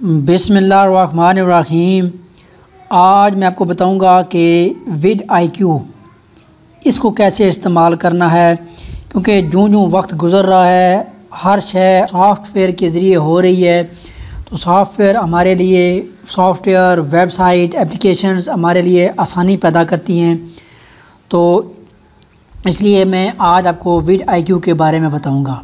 बिसमीम आज मैं आपको बताऊँगा कि विद आईक्यू इसको कैसे इस्तेमाल करना है, क्योंकि जो जो वक्त गुज़र रहा है, हर शय सॉफ्टवेयर के ज़रिए हो रही है। तो सॉफ्टवेयर हमारे लिए, सॉफ्टवेयर, वेबसाइट, एप्लीकेशंस हमारे लिए आसानी पैदा करती हैं। तो इसलिए मैं आज आपको विद आईक्यू के बारे में बताऊँगा।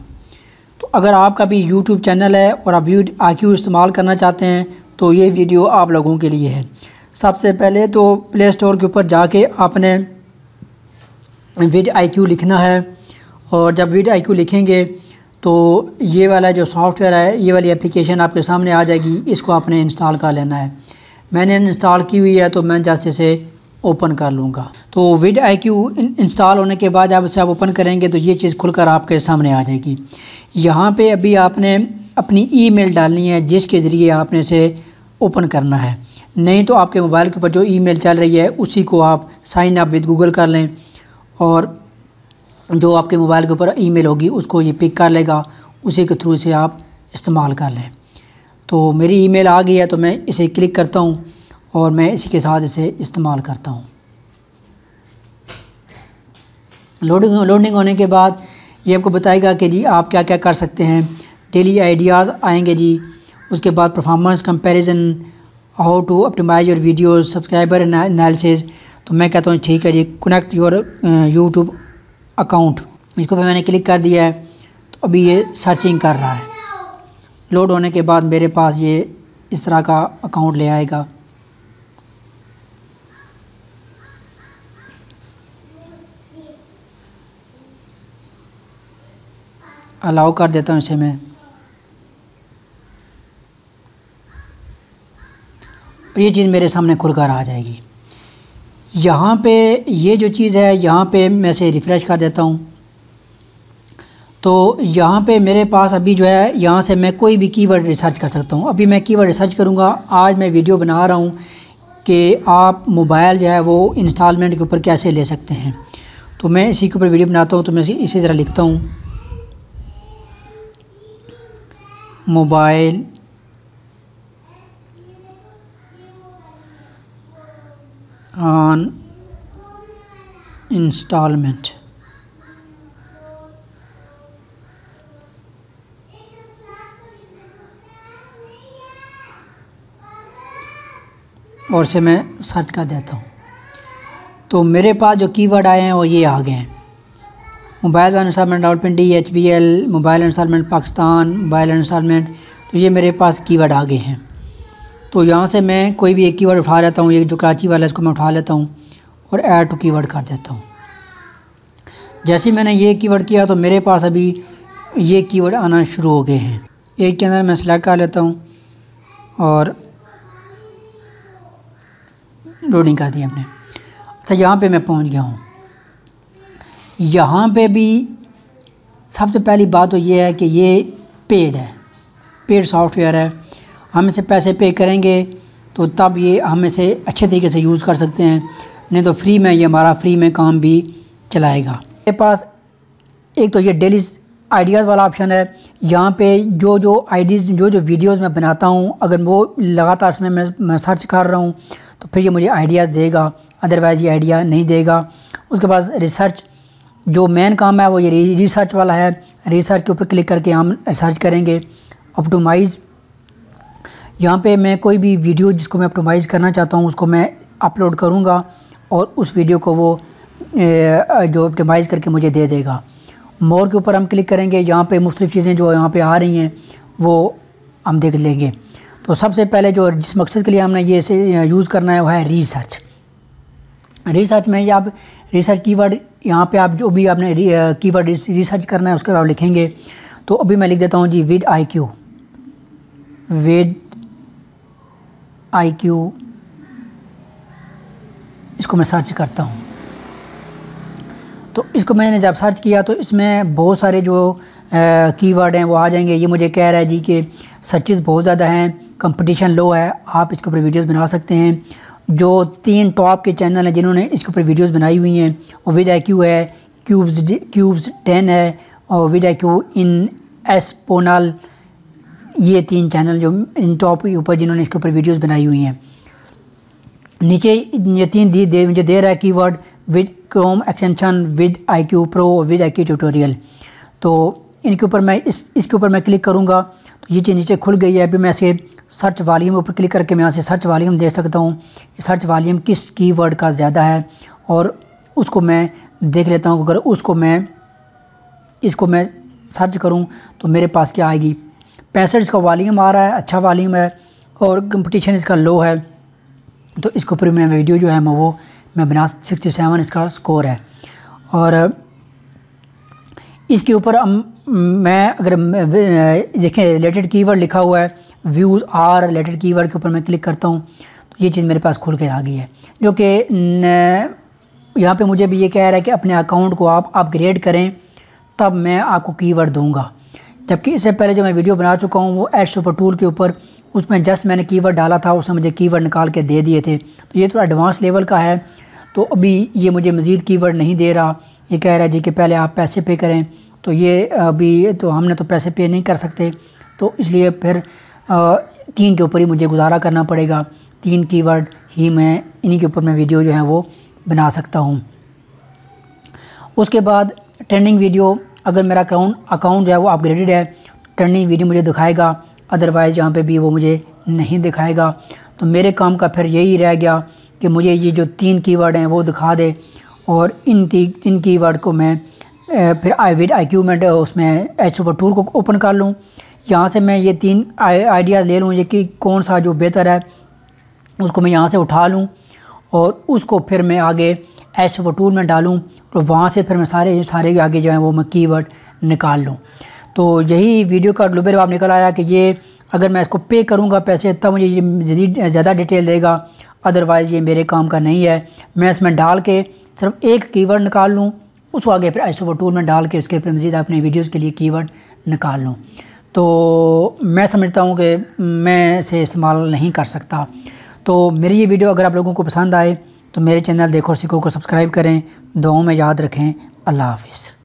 अगर आपका भी यूट्यूब चैनल है और आप आई क्यू इस्तेमाल करना चाहते हैं तो ये वीडियो आप लोगों के लिए है। सबसे पहले तो प्ले स्टोर के ऊपर जाके आपने विड आई क्यू लिखना है, और जब विड आई क्यू लिखेंगे तो ये वाला जो सॉफ्टवेयर है, ये वाली एप्लीकेशन आपके सामने आ जाएगी, इसको आपने इंस्टॉल कर लेना है। मैंने इंस्टॉल की हुई है तो मैं जैसे इसे ओपन कर लूँगा। तो विड आई क्यू इंस्टॉल होने के बाद जब इसे आप ओपन करेंगे तो ये चीज़ खुलकर आपके सामने आ जाएगी। यहाँ पे अभी आपने अपनी ईमेल डालनी है, जिसके ज़रिए आपने इसे ओपन करना है। नहीं तो आपके मोबाइल के ऊपर जो ईमेल चल रही है, उसी को आप साइन अप विद गूगल कर लें और जो आपके मोबाइल के ऊपर ईमेल होगी, उसको ये पिक कर लेगा। उसी के थ्रू से आप इस्तेमाल कर लें। तो मेरी ईमेल आ गई है तो मैं इसे क्लिक करता हूँ और मैं इसी के साथ इसे इस्तेमाल करता हूँ। लोडिंग लोडिंग होने के बाद ये आपको बताएगा कि जी आप क्या क्या कर सकते हैं। डेली आइडियाज़ आएँगे जी। उसके बाद performance comparison how to optimise your videos subscriber analysis तो मैं कहता हूँ, ठीक है जी कनेक्ट योर यूट्यूब अकाउंट इसको भी मैंने क्लिक कर दिया है। तो अभी ये सर्चिंग कर रहा है। लोड होने के बाद मेरे पास ये इस तरह का अकाउंट ले आएगा। अलाउ कर देता हूँ इसे मैं। ये चीज़ मेरे सामने खुल कर आ जाएगी। यहाँ पे ये जो चीज़ है, यहाँ पे मैं से रिफ़्रेश कर देता हूँ। तो यहाँ पे मेरे पास अभी जो है, यहाँ से मैं कोई भी कीवर्ड रिसर्च कर सकता हूँ। अभी मैं कीवर्ड रिसर्च करूँगा। आज मैं वीडियो बना रहा हूँ कि आप मोबाइल जो है, वो इंस्टॉलमेंट के ऊपर कैसे ले सकते हैं। तो मैं इसी के ऊपर वीडियो बनाता हूँ तो मैं इसी तरह लिखता हूँ। मोबाइल। On instalment. और से मैं सर्च कर देता हूँ। तो मेरे पास जो कीवर्ड आए हैं वो ये आ गए हैं। Mobile instalment development D H B L mobile instalment Pakistan, mobile instalment तो ये मेरे पास कीवर्ड आ गए हैं। तो यहाँ से मैं कोई भी एक कीवर्ड उठा लेता हूँ, एक जो कराची वाला इसको मैं उठा लेता हूँ और ऐड टू कीवर्ड कर देता हूँ। जैसे ही मैंने ये कीवर्ड किया तो मेरे पास अभी ये कीवर्ड आना शुरू हो गए हैं। एक के अंदर मैं सिलेक्ट कर लेता हूँ और लोडिंग कर दी हमने। अच्छा यहाँ पे मैं पहुँच गया हूँ। यहाँ पे भी सबसे पहली बात तो ये है कि ये पेड है। पेड सॉफ्टवेयर है। हम इसे पैसे पे करेंगे तो तब ये हम इसे अच्छे तरीके से यूज़ कर सकते हैं। नहीं तो फ्री में ये हमारा फ्री में काम भी चलाएगा। मेरे पास एक तो ये डेली आइडियाज़ वाला ऑप्शन है। यहाँ पे जो जो आईडीज़ जो जो वीडियोस मैं बनाता हूँ, अगर वो लगातार इसमें मैं मैं सर्च कर रहा हूँ तो फिर ये मुझे आइडियाज़ देगा। अदरवाइज़ ये आइडिया नहीं देगा। उसके बाद रिसर्च जो मेन काम है वो ये रिसर्च वाला है। रिसर्च के ऊपर क्लिक करके हम सर्च करेंगे। ऑप्टोमाइज़ यहाँ पे मैं कोई भी वीडियो जिसको मैं ऑप्टोमाइज़ करना चाहता हूँ, उसको मैं अपलोड करूँगा और उस वीडियो को वो जो ऑप्टोमाइज़ करके मुझे दे देगा। मोर के ऊपर हम क्लिक करेंगे। यहाँ पे मुख्तलिफ़ चीज़ें जो यहाँ पे आ रही हैं, वो हम देख लेंगे। तो सबसे पहले जो जिस मकसद के लिए हमने ये यूज़ करना है वह है रिसर्च रिसर्च में आप रिसर्च कीवर्ड यहाँ पे आप जो भी आपने कीवर्ड रिसर्च करना है, उसके बाद लिखेंगे। तो अभी मैं लिख देता हूँ जी with I Q with I Q इसको मैं सर्च करता हूँ। तो इसको मैंने जब सर्च किया तो इसमें बहुत सारे जो कीवर्ड हैं, वो आ जाएँगे। ये मुझे कह रहा है जी कि सर्चेस बहुत ज़्यादा हैं कंपटीशन लो है, आप इसके ऊपर वीडियोस बना सकते हैं। जो तीन टॉप के चैनल हैं जिन्होंने इसके ऊपर वीडियोस बनाई हुई हैं, और विद आई क्यू है क्यूब्स क्यूब्स टेन है, और विद आई क्यू इन एसपोनल ये तीन चैनल जो इन टॉप के ऊपर जिन्होंने इसके ऊपर वीडियोस बनाई हुई हैं। नीचे ये तीन दी, दे, मुझे दे रहा है keyword with Chrome extension vidIQ pro vidIQ tutorial तो इनके ऊपर मैं इस, इसके ऊपर मैं क्लिक करूँगा तो ये चीज़ नीचे खुल गई है। अभी मैं इसे सर्च वालीम ऊपर क्लिक करके मैं यहाँ से सर्च वालीम देख सकता हूँ। सर्च वालीम किस कीवर्ड का ज़्यादा है और उसको मैं देख लेता हूँ। अगर उसको मैं, इसको मैं सर्च करूँ तो मेरे पास क्या आएगी? पैंसठ इसका वालीम आ रहा है अच्छा वालीम है और कंपटीशन इसका लो है। तो इसके ऊपर मैं वीडियो जो है मैं वो, मैं बना सिक्सटी सेवन इसका स्कोर है। और इसके ऊपर मैं अगर देखें रिलेटेड कीवर्ड लिखा हुआ है व्यूज़ आर रिलेटेड कीवर्ड के ऊपर मैं क्लिक करता हूँ तो ये चीज़ मेरे पास खुल कर आ गई है। जो कि यहाँ पे मुझे भी ये कह रहा है कि अपने अकाउंट को आप अपग्रेड करें, तब मैं आपको कीवर्ड दूँगा। जबकि इससे पहले जो मैं वीडियो बना चुका हूँ, वो एड सुपर टूल के ऊपर, उसमें जस्ट मैंने कीवर्ड डाला था, उसने मुझे कीवर्ड निकाल के दे दिए थे। तो ये थोड़ा एडवांस लेवल का है तो अभी ये मुझे मज़ीद कीवर्ड नहीं दे रहा। ये कह रहा है जी कि पहले आप पैसे पे करें तो ये अभी तो हमने तो पैसे पे नहीं कर सकते तो इसलिए फिर तीन के ऊपर ही मुझे गुजारा करना पड़ेगा। तीन कीवर्ड ही मैं इन्हीं के ऊपर मैं वीडियो जो है वो बना सकता हूँ। उसके बाद ट्रेंडिंग वीडियो अगर मेरा अकाउंट अकाउंट जो है वो अपग्रेडेड है ट्रेंडिंग वीडियो मुझे दिखाएगा अदरवाइज़ यहाँ पे भी वो मुझे नहीं दिखाएगा। तो मेरे काम का फिर यही रह गया कि मुझे ये जो तीन कीवर्ड हैं वो दिखा दे और इन ती, तीन कीवर्ड को मैं फिर आई विड आई उसमें एच सुपर टूल को ओपन कर लूँ। यहाँ से मैं ये तीन आइडियाज़ ले लूँ, ये कि कौन सा जो बेहतर है, उसको मैं यहाँ से उठा लूँ और उसको फिर मैं आगे एच सुपर टूल में डालूँ और वहाँ से फिर मैं सारे सारे भी आगे जो हैं वो मैं कीवर्ड निकाल लूँ। तो यही वीडियो का लुबे जवाब निकल आया कि ये अगर मैं इसको पे करूँगा पैसे, तब मुझे ये ज़्यादा डिटेल देगा। अदरवाइज़ ये मेरे काम का नहीं है। मैं इसमें डाल के सिर्फ़ एक कीवर्ड निकाल लूँ, उसको आगे फिर सुपर टूल में डाल के उसके फिर मज़ीद अपने वीडियोज़ के लिए कीवर्ड निकाल लूँ। तो मैं समझता हूँ कि मैं इसे इस्तेमाल नहीं कर सकता। तो मेरी ये वीडियो अगर आप लोगों को पसंद आए तो मेरे चैनल देखो सीखो को सब्सक्राइब करें। दुआओं में याद रखें। अल्लाह हाफिज़।